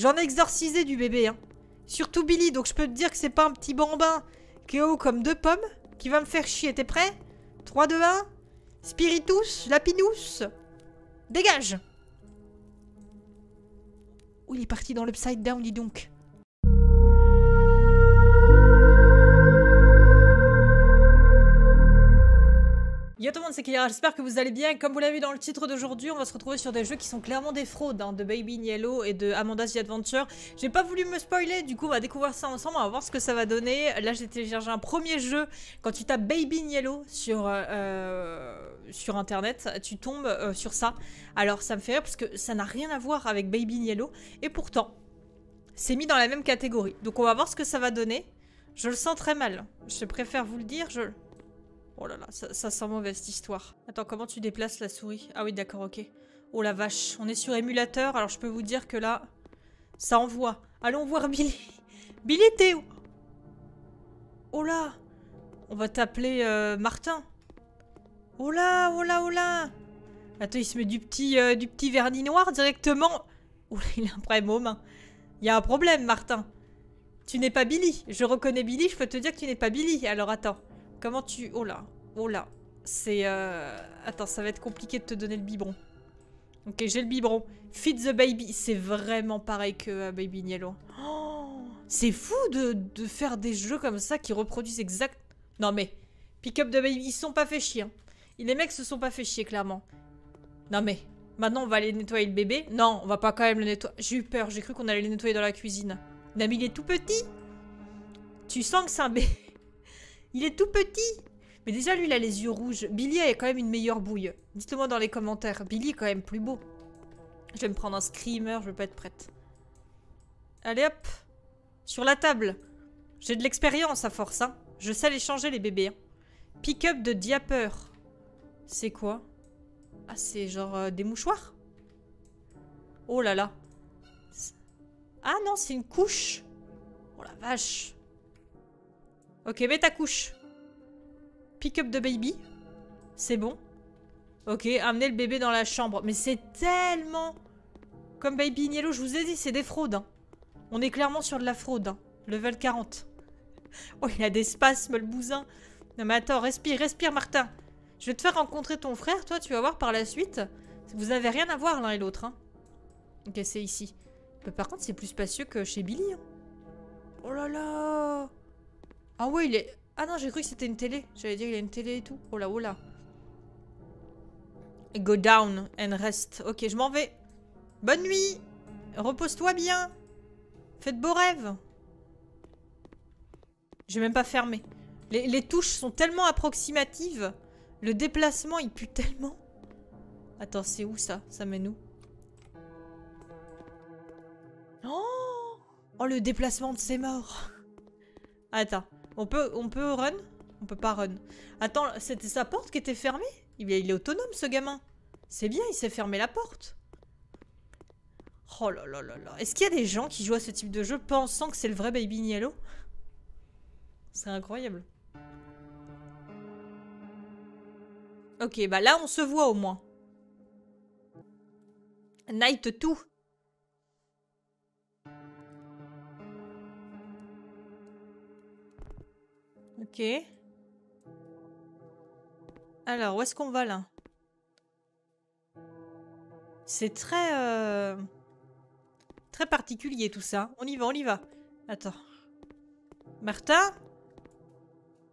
J'en ai exorcisé du bébé, hein. Surtout Billy, donc je peux te dire que c'est pas un petit bambin qui est haut comme deux pommes, qui va me faire chier. T'es prêt? 3, 2, 1. Spiritus, Lapinus. Dégage Oh, il est parti dans l'upside down, dis donc. Yo tout le monde, c'est Kira, j'espère que vous allez bien. Comme vous l'avez vu dans le titre d'aujourd'hui, on va se retrouver sur des jeux qui sont clairement des fraudes, hein, de Baby in Yellow et de Amanda's The Adventure. J'ai pas voulu me spoiler, du coup on va découvrir ça ensemble, on va voir ce que ça va donner. Là j'ai téléchargé un premier jeu, quand tu tapes Baby in Yellow sur, euh, sur internet, tu tombes euh, sur ça. Alors ça me fait rire parce que ça n'a rien à voir avec Baby in Yellow, et pourtant, c'est mis dans la même catégorie. Donc on va voir ce que ça va donner. Je le sens très mal, je préfère vous le dire, je... Oh là là, ça, sent mauvaise cette histoire. Attends, comment tu déplaces la souris? Ah oui, d'accord, ok. Oh la vache, on est sur émulateur, alors je peux vous dire que là, ça envoie. Allons voir Billy. Billy, t'es où? Oh là On va t'appeler euh, Martin. Oh là, oh là, oh là Attends, il se met du petit, euh, du petit vernis noir directement. Oh là, il a un problème aux mains. Il y a un problème, Martin. Tu n'es pas Billy. Je reconnais Billy, je peux te dire que tu n'es pas Billy. Alors attends. Comment tu... Oh là. Oh là. C'est... Euh... Attends, ça va être compliqué de te donner le biberon. Ok, j'ai le biberon. Feed the baby. C'est vraiment pareil que euh, Baby Niello. Oh, c'est fou de, de, faire des jeux comme ça qui reproduisent exact... Non mais... Pick up the baby. Ils sont pas fait chier. Hein. Les mecs se sont pas fait chier, clairement. Non mais... Maintenant, on va aller nettoyer le bébé. Non, on va pas quand même le nettoyer. J'ai eu peur. J'ai cru qu'on allait le nettoyer dans la cuisine. Nami, il est tout petit. Tu sens que c'est un bébé... Il est tout petit Mais déjà, lui, il a les yeux rouges. Billy a quand même une meilleure bouille. Dites-le moi dans les commentaires. Billy est quand même plus beau. Je vais me prendre un screamer, je vais pas être prête. Allez hop Sur la table J'ai de l'expérience à force, hein. Je sais les changer, les bébés. Hein. Pick-up de diaper. C'est quoi? Ah, c'est genre euh, des mouchoirs? Oh là là. Ah non, c'est une couche. Oh la vache. Ok, mets ta couche. Pick up the baby. C'est bon. Ok, amener le bébé dans la chambre. Mais c'est tellement... Comme Baby Niello, je vous ai dit, c'est des fraudes. Hein. On est clairement sur de la fraude. Hein. Level 40. Oh, il a des spasmes, le bousin. Non mais attends, respire, respire, Martin. Je vais te faire rencontrer ton frère, toi, tu vas voir par la suite. Vous avez rien à voir l'un et l'autre. Hein. Ok, c'est ici. par contre, c'est plus spacieux que chez Billy. Oh là là ah ouais, il est... Ah non, j'ai cru que c'était une télé. J'allais dire, il a une télé et tout. Oh là, oh là. Go down and rest. Ok, je m'en vais. Bonne nuit. Repose-toi bien. Faites beaux rêves. Je vais même pas fermer. Les, les, touches sont tellement approximatives. Le déplacement, il pue tellement. Attends, c'est où ça? Ça mène où? Oh Oh, le déplacement de ses morts. Attends. On peut, on peut run? On peut pas run. Attends, c'était sa porte qui était fermée? Il est, il est autonome ce gamin. C'est bien, il s'est fermé la porte. Oh là là là là. Est-ce qu'il y a des gens qui jouent à ce type de jeu pensant que c'est le vrai Baby Niello? C'est incroyable. Ok, bah là on se voit au moins. Night 2. Ok. Alors, où est-ce qu'on va là? C'est très... Euh, très particulier tout ça. On y va, on y va. Attends. Martin?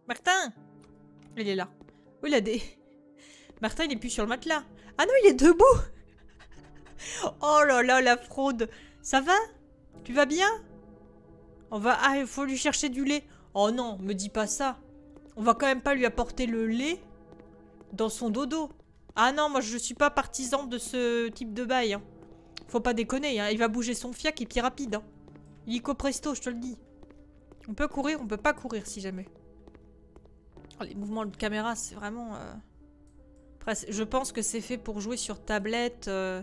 Martin? Il est là. Oui, il a des... Martin, il est plus sur le matelas. Ah non, il est debout Oh là là, la fraude Ça va? Tu vas bien? On va... Ah, il faut lui chercher du lait. Oh non, me dis pas ça. On va quand même pas lui apporter le lait dans son dodo. Ah non, moi je suis pas partisan de ce type de bail. Hein. Faut pas déconner, hein. il va bouger son fiac et puis rapide. Hein. Presto, je te le dis. On peut courir, on peut pas courir si jamais. Oh, les mouvements de caméra, c'est vraiment... Euh, je pense que c'est fait pour jouer sur tablette. Euh,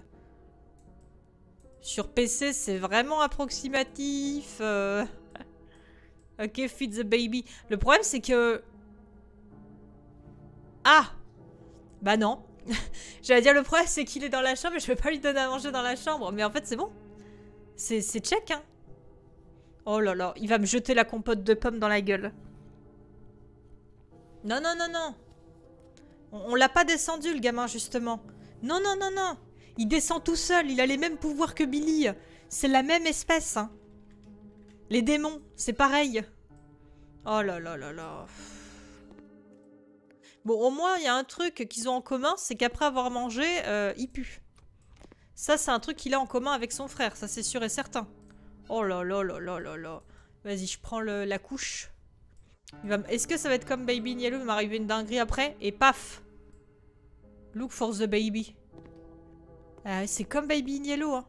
sur PC, c'est vraiment approximatif. Euh... Ok, feed the baby. Le problème, c'est que... Ah Bah non. J'allais dire, le problème, c'est qu'il est dans la chambre et je vais pas lui donner à manger dans la chambre. Mais en fait, c'est bon. C'est check, hein Oh là là, il va me jeter la compote de pommes dans la gueule. Non, non, non, non. On, on l'a pas descendu, le gamin, justement. Non, non, non, non. Il descend tout seul, il a les mêmes pouvoirs que Billy. C'est la même espèce, hein. Les démons, c'est pareil. Oh là là là là. Bon, au moins, il y a un truc qu'ils ont en commun, c'est qu'après avoir mangé, euh, il pue. Ça, c'est un truc qu'il a en commun avec son frère, ça c'est sûr et certain. Oh là là là là là là. Vas-y, je prends la couche. Est-ce que ça va être comme Baby Yellow Il va m'arriver une dinguerie après et paf Look for the baby. Ah, c'est comme Baby Yellow, hein.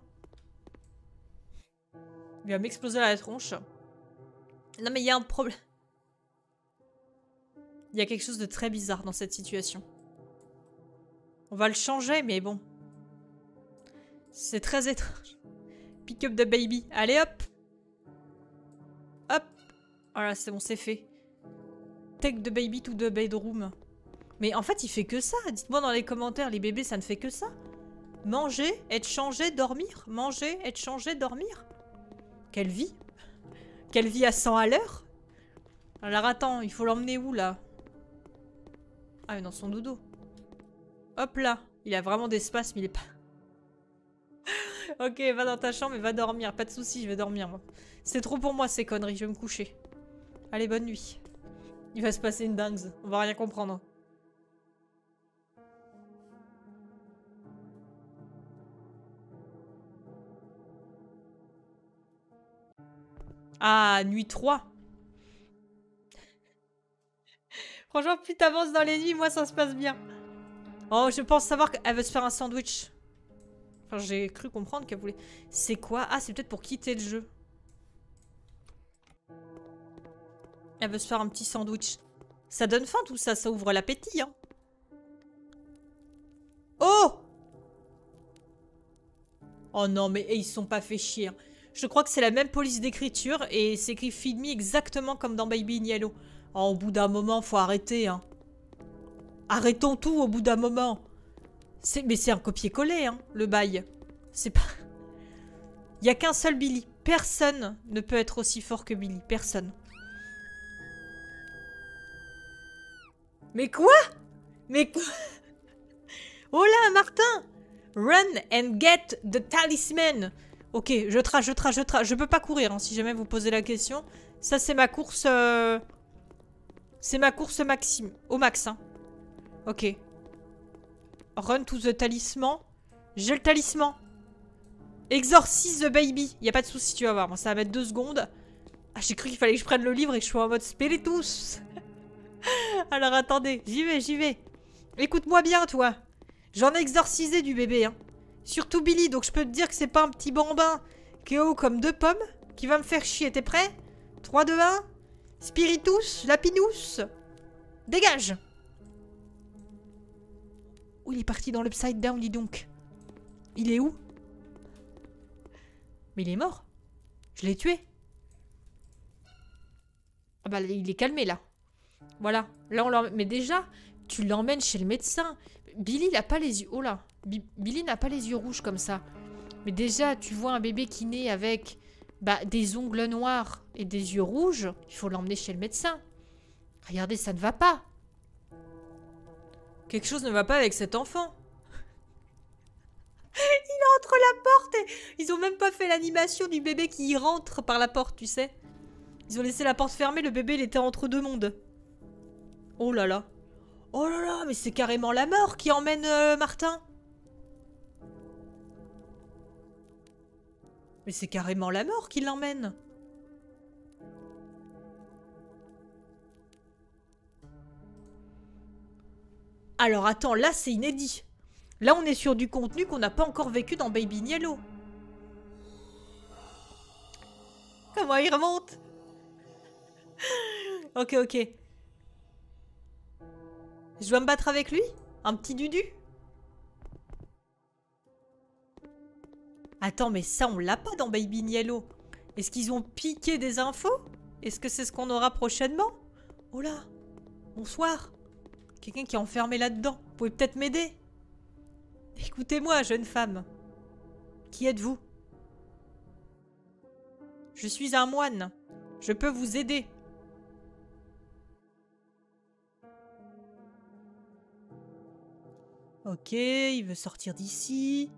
Il va m'exploser la tronche. Non mais il y a un problème. Il y a quelque chose de très bizarre dans cette situation. On va le changer, mais bon. C'est très étrange. Pick up the baby. Allez, hop Hop Voilà, c'est bon, c'est fait. Take the baby to the bedroom. Mais en fait, il fait que ça. Dites-moi dans les commentaires, les bébés, ça ne fait que ça. Manger, être changé, dormir. Manger, être changé, dormir. Quelle vie Quelle vie à 100 à l'heure? Alors attends, il faut l'emmener où là? Ah mais dans son dodo. Hop là Il a vraiment d'espace mais il est pas... ok, va dans ta chambre et va dormir. Pas de soucis, je vais dormir. C'est trop pour moi ces conneries, je vais me coucher. Allez, bonne nuit. Il va se passer une dingue, on va rien comprendre. Ah, nuit 3. Franchement, plus t'avances dans les nuits, moi ça se passe bien. Oh, je pense savoir qu'elle veut se faire un sandwich. Enfin, j'ai cru comprendre qu'elle voulait... C'est quoi? Ah, c'est peut-être pour quitter le jeu. Elle veut se faire un petit sandwich. Ça donne faim tout ça, ça ouvre l'appétit, hein. Oh Oh non, mais ils se sont pas fait chier. Hein. Je crois que c'est la même police d'écriture et c'est écrit Feed Me exactement comme dans Baby in Yellow. Oh, au bout d'un moment, faut arrêter, hein. Arrêtons tout au bout d'un moment. Mais c'est un copier-coller, hein, le bail. C'est pas... Il y a qu'un seul Billy. Personne ne peut être aussi fort que Billy. Personne. Mais quoi? Mais quoi? Oh là, Martin Run and get the talisman Ok, je trace, je trace, je trace. Je peux pas courir, hein, si jamais vous posez la question. Ça, c'est ma course... Euh, c'est ma course maxime. Au max, hein. Ok. Run to the talisman. J'ai le talisman. Exorcise the baby. Y a pas de souci, tu vas voir. ça va mettre deux secondes. Ah, j'ai cru qu'il fallait que je prenne le livre et que je sois en mode spiritus. Alors, attendez. J'y vais, j'y vais. Écoute-moi bien, toi. J'en ai exorcisé du bébé, hein. Surtout Billy, donc je peux te dire que c'est pas un petit bambin qui est haut comme deux pommes qui va me faire chier. T'es prêt? 3, 2, 1. Spiritus, Lapinus. Dégage Où il est parti dans l'upside down, dis donc? Il est où? Mais il est mort. Je l'ai tué. Ah bah il est calmé là. Voilà. Là on Mais déjà, tu l'emmènes chez le médecin. Billy, il a pas les yeux... Oh là Billy n'a pas les yeux rouges comme ça. Mais déjà, tu vois un bébé qui naît avec bah, des ongles noirs et des yeux rouges, il faut l'emmener chez le médecin. Regardez, ça ne va pas. Quelque chose ne va pas avec cet enfant. il entre la porte et ils ont même pas fait l'animation du bébé qui rentre par la porte, tu sais. Ils ont laissé la porte fermée, le bébé il était entre deux mondes. Oh là là. Oh là là, mais c'est carrément la mort qui emmène euh, Martin. Mais c'est carrément la mort qui l'emmène. Alors attends, là c'est inédit. Là on est sur du contenu qu'on n'a pas encore vécu dans Baby Yellow. Comment il remonte? Ok, ok. Je dois me battre avec lui? Un petit dudu? Attends, mais ça, on l'a pas dans Baby Yellow. Est-ce qu'ils ont piqué des infos? Est-ce que c'est ce qu'on aura prochainement? Oh là Bonsoir Quelqu'un qui est enfermé là-dedans. Vous pouvez peut-être m'aider? Écoutez-moi, jeune femme. Qui êtes-vous? Je suis un moine. Je peux vous aider. Ok, il veut sortir d'ici.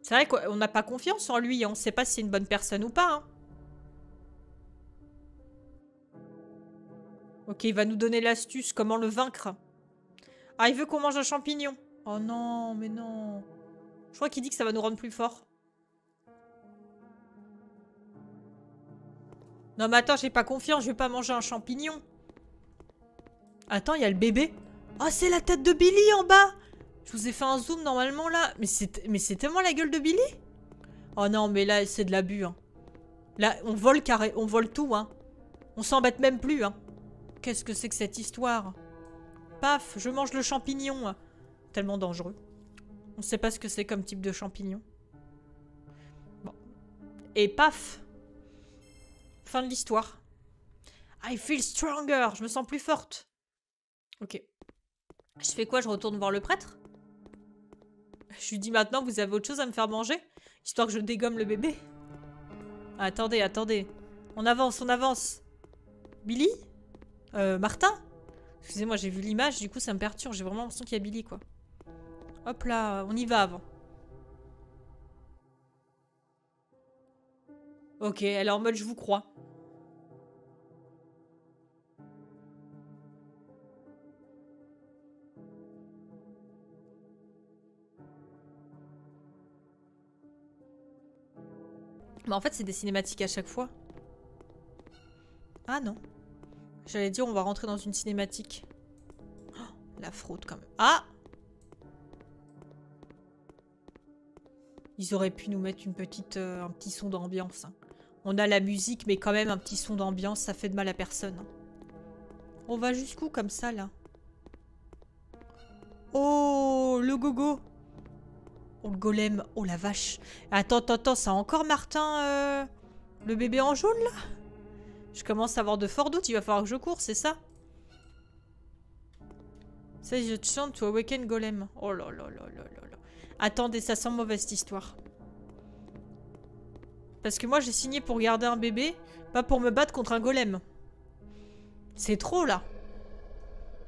C'est vrai qu'on n'a pas confiance en lui. On ne sait pas si c'est une bonne personne ou pas. Hein. Ok, il va nous donner l'astuce. Comment le vaincre. Ah, il veut qu'on mange un champignon. Oh non, mais non. Je crois qu'il dit que ça va nous rendre plus forts. Non mais attends, j'ai pas confiance. Je vais pas manger un champignon. Attends, il y a le bébé. Oh, c'est la tête de Billy en bas Je vous ai fait un zoom normalement là. Mais c'est tellement la gueule de Billy Oh non, mais là, c'est de l'abus. Hein. Là, on vole carré, on vole tout. Hein. On s'embête même plus. Hein. Qu'est-ce que c'est que cette histoire? Paf, je mange le champignon. Tellement dangereux. On sait pas ce que c'est comme type de champignon. Bon. Et paf Fin de l'histoire. I feel stronger. Je me sens plus forte. Ok. Je fais quoi Je retourne voir le prêtre? Je lui dis maintenant, vous avez autre chose à me faire manger? Histoire que je dégomme le bébé. attendez, attendez. On avance, on avance. Billy? Euh, Martin Excusez-moi, j'ai vu l'image, du coup ça me perturbe. J'ai vraiment l'impression qu'il y a Billy, quoi. Hop là, on y va avant. Ok, elle est en mode je vous crois. Mais en fait, c'est des cinématiques à chaque fois. Ah non. J'allais dire, on va rentrer dans une cinématique. Oh, la fraude, quand même. Ah Ils auraient pu nous mettre une petite, euh, un petit son d'ambiance. Hein. On a la musique, mais quand même, un petit son d'ambiance, ça fait de mal à personne. Hein. On va jusqu'où, comme ça, là? Oh, le gogo Oh, le golem. Oh, la vache. Attends, attends, attends. C'est encore Martin, euh, le bébé en jaune, là? Je commence à avoir de forts doutes. Il va falloir que je cours, c'est ça? Say the chant to awaken golem. Oh là là là là là. Attendez, ça sent mauvaise histoire. Parce que moi, j'ai signé pour garder un bébé, pas pour me battre contre un golem. C'est trop, là.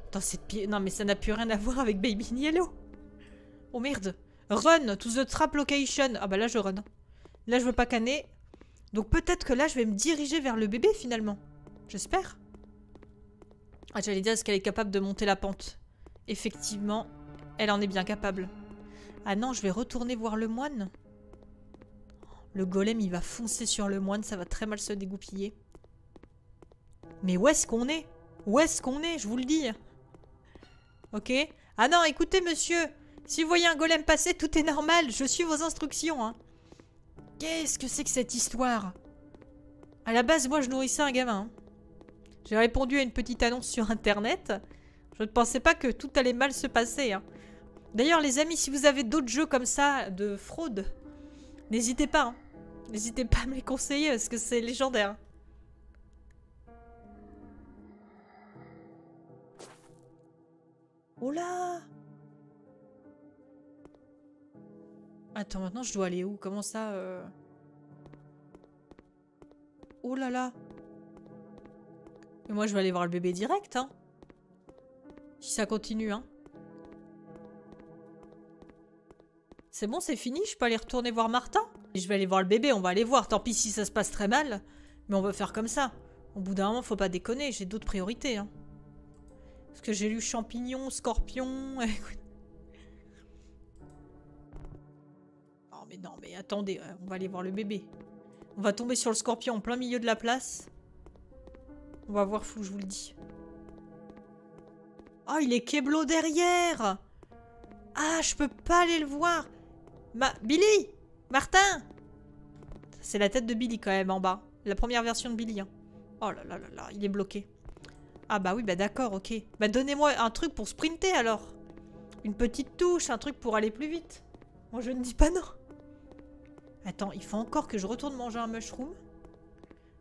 Attends, cette Non, mais ça n'a plus rien à voir avec Baby Yellow. Oh, merde. Run to the trap location. Ah bah là, je run. Là, je veux pas canner. Donc peut-être que là, je vais me diriger vers le bébé, finalement. J'espère. Ah, j'allais dire, est-ce qu'elle est capable de monter la pente? Effectivement, elle en est bien capable. Ah non, je vais retourner voir le moine. Le golem, il va foncer sur le moine, ça va très mal se dégoupiller. Mais où est-ce qu'on est? Où est-ce qu'on est? Je vous le dis. Ok Ah non, écoutez, monsieur si vous voyez un golem passer, tout est normal. Je suis vos instructions. Hein. Qu'est-ce que c'est que cette histoire? À la base, moi, je nourrissais un gamin. Hein. J'ai répondu à une petite annonce sur Internet. Je ne pensais pas que tout allait mal se passer. Hein. D'ailleurs, les amis, si vous avez d'autres jeux comme ça de fraude, n'hésitez pas. N'hésitez pas à me les conseiller parce que c'est légendaire. Oh Attends, maintenant je dois aller où? Comment ça euh... Oh là là Mais moi je vais aller voir le bébé direct, hein Si ça continue, hein C'est bon, c'est fini Je peux aller retourner voir Martin Je vais aller voir le bébé, on va aller voir. Tant pis si ça se passe très mal. Mais on va faire comme ça. Au bout d'un moment, faut pas déconner, j'ai d'autres priorités, hein. Parce que j'ai lu champignon, scorpion... mais non, mais attendez, euh, on va aller voir le bébé. On va tomber sur le scorpion en plein milieu de la place. On va voir fou, je vous le dis. Oh, il est Keblo derrière Ah, je peux pas aller le voir Ma... Billy Martin C'est la tête de Billy quand même en bas. La première version de Billy. Hein. Oh là là là là, il est bloqué. Ah bah oui, bah d'accord, ok. Bah donnez-moi un truc pour sprinter alors. Une petite touche, un truc pour aller plus vite. Moi je ne dis pas non. Attends, il faut encore que je retourne manger un mushroom?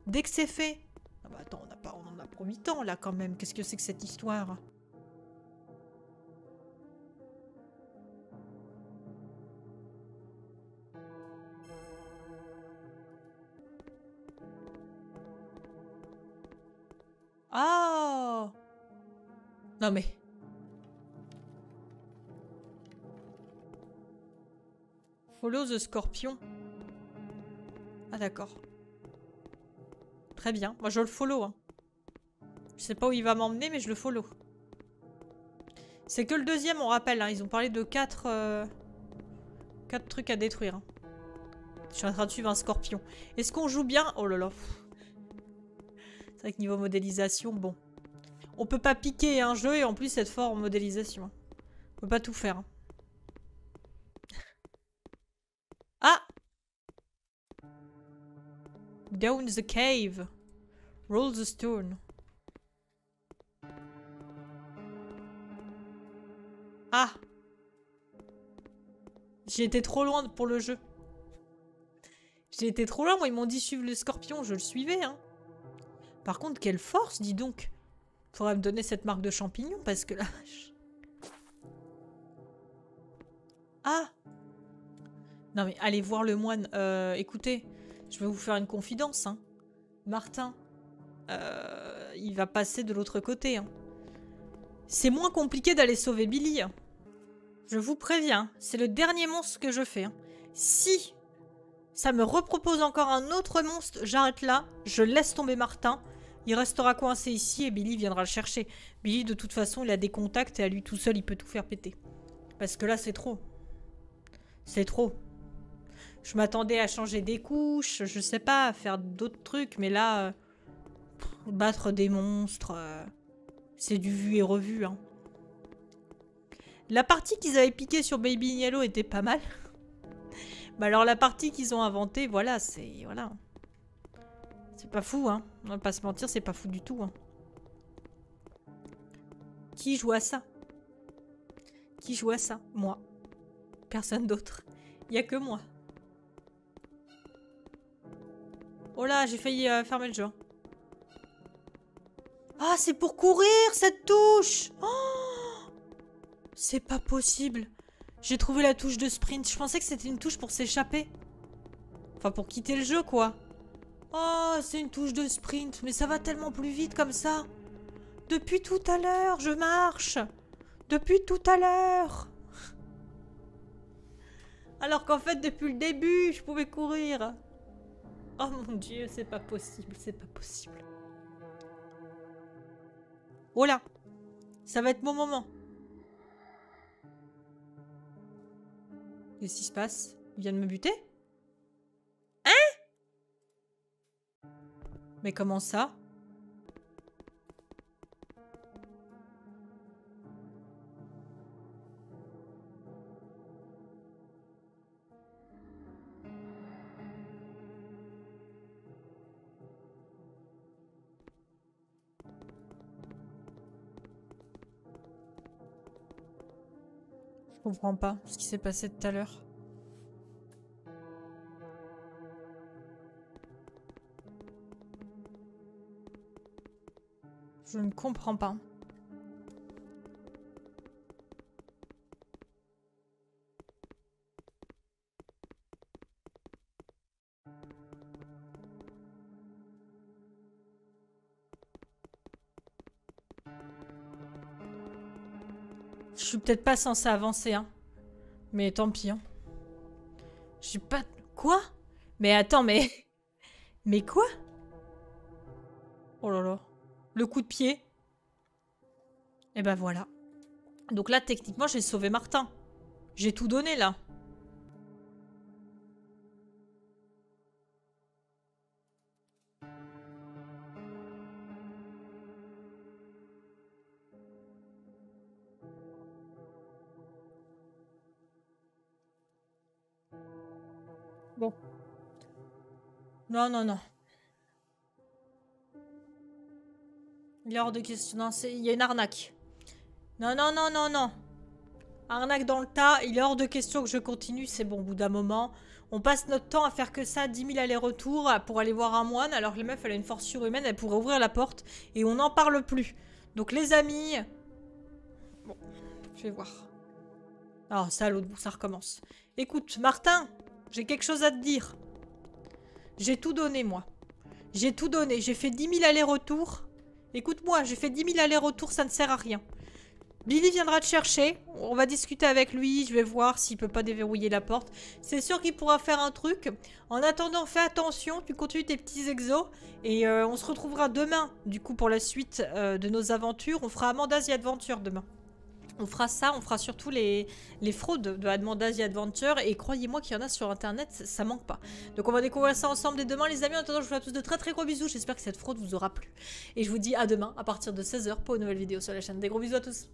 Dès que c'est fait ah bah Attends, on, a pas, on en a pour 8 ans là quand même. Qu'est-ce que c'est que cette histoire? Oh Non mais... Follow the scorpion. D'accord. Très bien. Moi je le follow. Hein. Je sais pas où il va m'emmener mais je le follow. C'est que le deuxième on rappelle. Hein. Ils ont parlé de 4... Euh, quatre trucs à détruire. Hein. Je suis en train de suivre un scorpion. Est-ce qu'on joue bien? Oh là là. C'est vrai que niveau modélisation, bon. On peut pas piquer un jeu et en plus être fort en modélisation. On peut pas tout faire. Down the cave. Roll the stone. Ah J'ai été trop loin pour le jeu. J'ai été trop loin, moi ils m'ont dit suivre le scorpion, je le suivais hein. Par contre, quelle force, dis donc Faudrait me donner cette marque de champignon parce que là... Ah Non mais allez voir le moine. Euh, écoutez, je vais vous faire une confidence. Hein. Martin, euh, il va passer de l'autre côté. Hein. C'est moins compliqué d'aller sauver Billy. Hein. Je vous préviens, c'est le dernier monstre que je fais. Hein. Si ça me repropose encore un autre monstre, j'arrête là, je laisse tomber Martin. Il restera coincé ici et Billy viendra le chercher. Billy, de toute façon, il a des contacts et à lui tout seul, il peut tout faire péter. Parce que là, c'est trop. C'est trop. Je m'attendais à changer des couches, je sais pas, à faire d'autres trucs, mais là, euh, battre des monstres, euh, c'est du vu et revu. Hein. La partie qu'ils avaient piquée sur Baby Yellow était pas mal. bah alors la partie qu'ils ont inventée, voilà, c'est... Voilà. C'est pas fou, hein. On va pas se mentir, c'est pas fou du tout, hein. Qui joue à ça? Qui joue à ça? Moi. Personne d'autre. Il y a que moi. Oh là, j'ai failli euh, fermer le jeu. Ah, c'est pour courir, cette touche oh C'est pas possible. J'ai trouvé la touche de sprint. Je pensais que c'était une touche pour s'échapper. Enfin, pour quitter le jeu, quoi. Oh, c'est une touche de sprint, mais ça va tellement plus vite comme ça. Depuis tout à l'heure, je marche. Depuis tout à l'heure. Alors qu'en fait, depuis le début, je pouvais courir. Oh mon dieu, c'est pas possible, c'est pas possible. Oh là Ça va être mon moment. Qu'est-ce qui se passe? Il vient de me buter? Mais comment ça? Comprends pas ce qui s'est passé tout à l'heure. Je ne comprends pas. Peut-être pas censé avancer, hein. Mais tant pis, hein. Je suis pas... Quoi? Mais attends, mais... Mais quoi? Oh là là. Le coup de pied. Et ben voilà. Donc là, techniquement, j'ai sauvé Martin. J'ai tout donné, là. Non, non, non. Il est hors de question. Non, il y a une arnaque. Non, non, non, non, non. Arnaque dans le tas. Il est hors de question que je continue. C'est bon, au bout d'un moment. On passe notre temps à faire que ça. 10 000 allers-retours pour aller voir un moine. Alors que la meuf, elle a une force surhumaine. Elle pourrait ouvrir la porte. Et on n'en parle plus. Donc, les amis... Bon, je vais voir. Ah, ça, l'autre bout, ça recommence. Écoute, Martin, j'ai quelque chose à te dire. J'ai tout donné, moi. J'ai tout donné. J'ai fait 10 000 allers-retours. Écoute-moi, j'ai fait 10 000 allers-retours, ça ne sert à rien. Billy viendra te chercher. On va discuter avec lui. Je vais voir s'il peut pas déverrouiller la porte. C'est sûr qu'il pourra faire un truc. En attendant, fais attention. Tu continues tes petits exos. Et euh, on se retrouvera demain, du coup, pour la suite euh, de nos aventures. On fera Amanda's Adventure demain. On fera ça, on fera surtout les, fraudes de Amanda's Adventure. Et croyez-moi qu'il y en a sur internet, ça manque pas. Donc on va découvrir ça ensemble dès demain, les amis. En attendant, je vous fais à tous de très très gros bisous. J'espère que cette fraude vous aura plu. Et je vous dis à demain à partir de 16h pour une nouvelle vidéo sur la chaîne. Des gros bisous à tous.